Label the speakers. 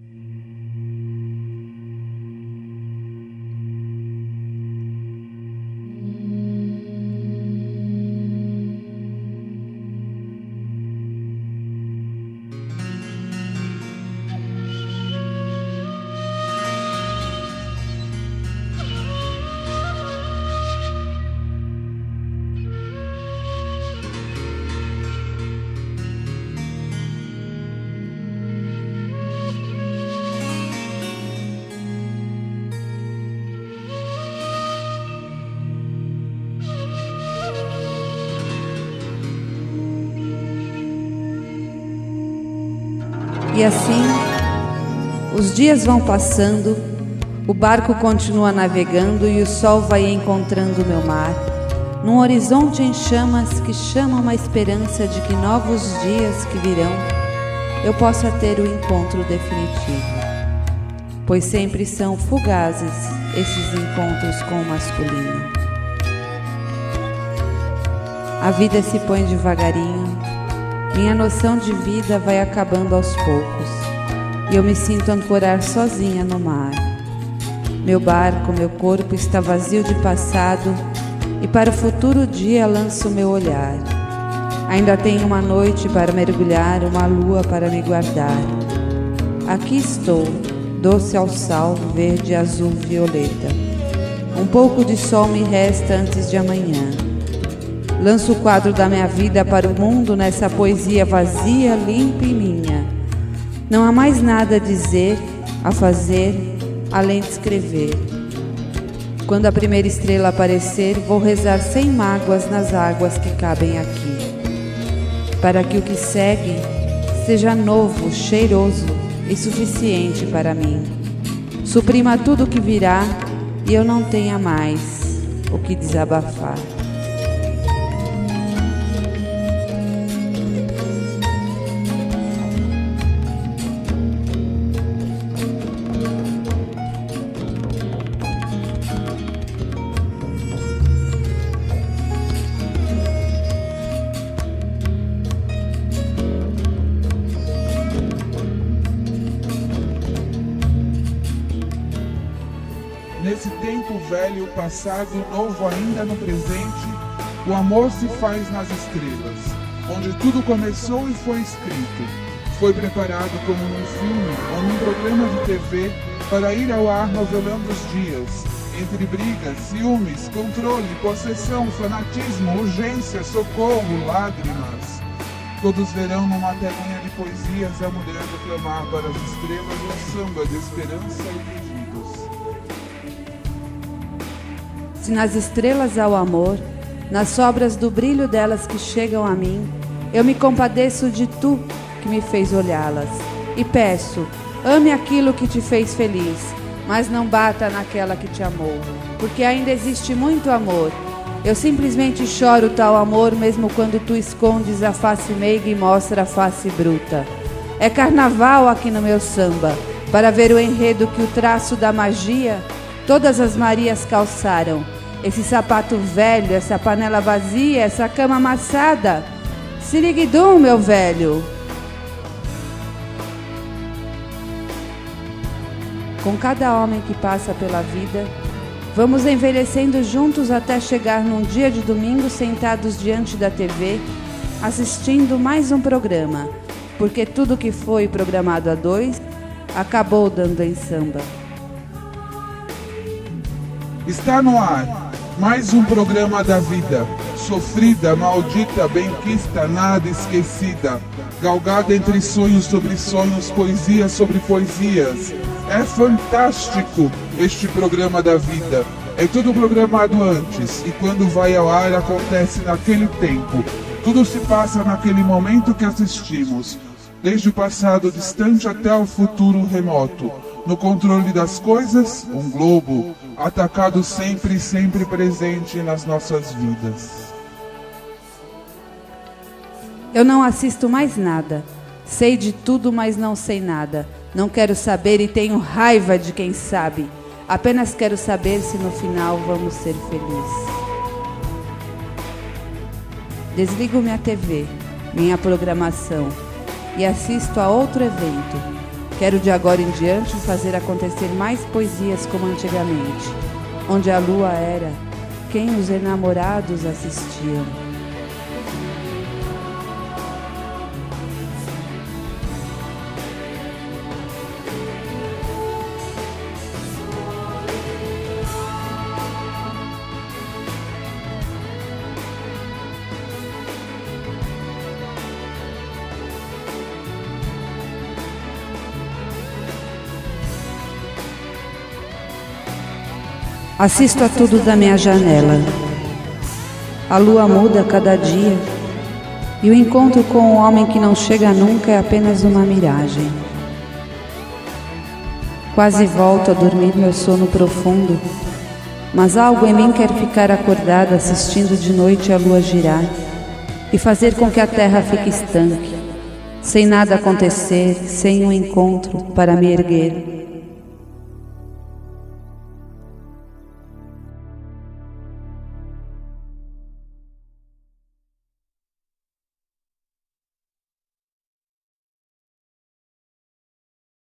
Speaker 1: Mm-hmm. E assim, os dias vão passando, o barco continua navegando e o sol vai encontrando meu mar, num horizonte em chamas que chama uma esperança de que novos dias que virão eu possa ter o encontro definitivo. Pois sempre são fugazes esses encontros com o masculino. A vida se põe devagarinho minha noção de vida vai acabando aos poucos e eu me sinto ancorar sozinha no mar. Meu barco, meu corpo está vazio de passado e para o futuro dia lanço meu olhar. Ainda tenho uma noite para mergulhar, uma lua para me guardar. Aqui estou, doce ao sal, verde, azul, violeta. Um pouco de sol me resta antes de amanhã. Lanço o quadro da minha vida para o mundo nessa poesia vazia, limpa e minha. Não há mais nada a dizer, a fazer, além de escrever. Quando a primeira estrela aparecer, vou rezar sem mágoas nas águas que cabem aqui. Para que o que segue seja novo, cheiroso e suficiente para mim. Suprima tudo o que virá e eu não tenha mais o que desabafar.
Speaker 2: Nesse tempo velho, passado, novo ainda no presente, o amor se faz nas estrelas, onde tudo começou e foi escrito. Foi preparado como num filme ou num programa de TV para ir ao ar novelando os dias, entre brigas, ciúmes, controle, possessão, fanatismo, urgência, socorro, lágrimas. Todos verão numa telinha de poesias a mulher declamar para as estrelas um samba de esperança e pedidos.
Speaker 1: Se nas estrelas há o amor, nas sobras do brilho delas que chegam a mim, eu me compadeço de tu que me fez olhá-las. E peço, ame aquilo que te fez feliz, mas não bata naquela que te amou, porque ainda existe muito amor. Eu simplesmente choro tal amor, mesmo quando tu escondes a face meiga e mostra a face bruta. É carnaval aqui no meu samba, para ver o enredo que o traço da magia todas as Marias calçaram. Esse sapato velho, essa panela vazia, essa cama amassada. Siriguidum, meu velho. Com cada homem que passa pela vida, vamos envelhecendo juntos até chegar num dia de domingo sentados diante da TV, assistindo mais um programa, porque tudo que foi programado a dois acabou dando em samba.
Speaker 2: Está no ar mais um programa da vida, sofrida, maldita, benquista, nada esquecida, galgada entre sonhos sobre sonhos, poesias sobre poesias. É fantástico este programa da vida. É tudo programado antes e quando vai ao ar acontece naquele tempo. Tudo se passa naquele momento que assistimos, desde o passado distante até o futuro remoto. No controle das coisas, um globo, atacado sempre sempre presente nas nossas vidas.
Speaker 1: Eu não assisto mais nada. Sei de tudo, mas não sei nada. Não quero saber e tenho raiva de quem sabe. Apenas quero saber se no final vamos ser felizes. Desligo minha TV, minha programação e assisto a outro evento Quero de agora em diante fazer acontecer mais poesias como antigamente, onde a lua era quem os enamorados assistiam. Assisto a tudo da minha janela. A lua muda cada dia e o encontro com o homem que não chega nunca é apenas uma miragem. Quase volto a dormir meu sono profundo, mas algo em mim quer ficar acordada assistindo de noite a lua girar e fazer com que a terra fique estanque, sem nada acontecer, sem um encontro para me erguer